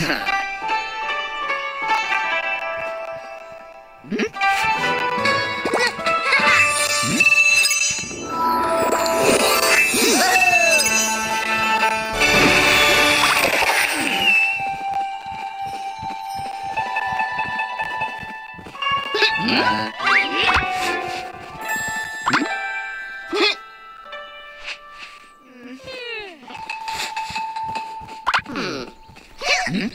Yeah. Hmm?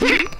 Hmm.